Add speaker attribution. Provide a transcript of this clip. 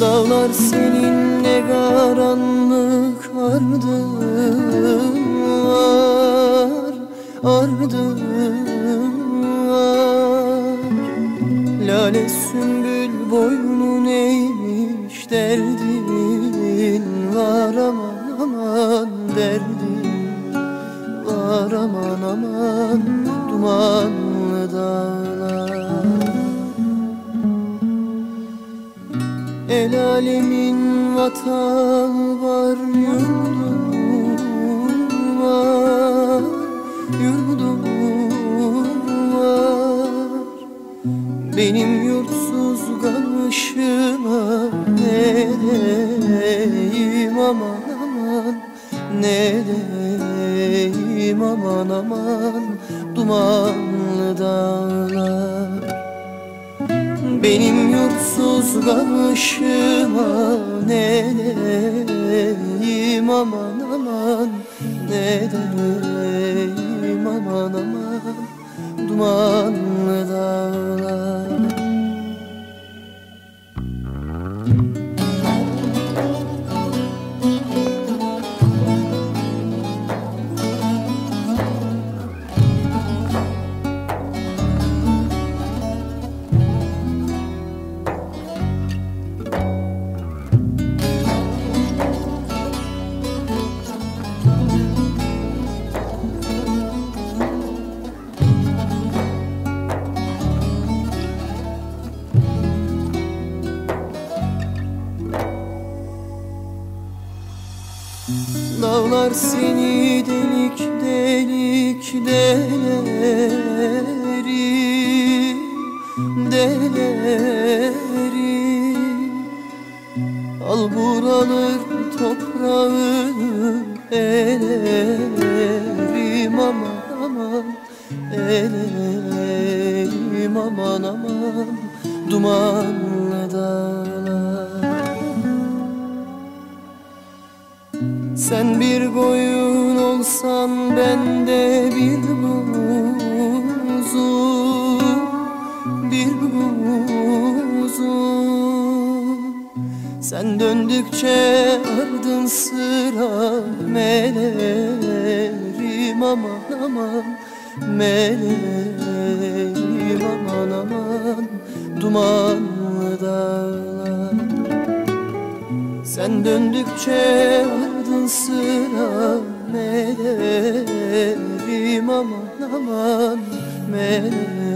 Speaker 1: Dağlar seninle karanlık ardın var Ardın var Lale sümbül boynun eğmiş derdin var aman aman derdin var aman aman dumanlı dağlar alemin vatan var yurdum var. Yurdum var Benim yurtsuz kalışıma ne deyim aman aman ne deyim aman aman dumanlı dağlar benim yurtsuz kalışıma ne deyim aman aman Ne deyim Dağlar seni delik delik deleri Deleri. Al buralı toprağını elerim aman aman Elerim aman aman. Dumanlı dağlar Sen bir koyun olsan ben de bir buzum Bir buzum. Sen döndükçe ardın sıra melerim aman aman Melerim aman aman dumanlı dağlar? Sen döndükçe ardın sıra melerim aman aman Melerim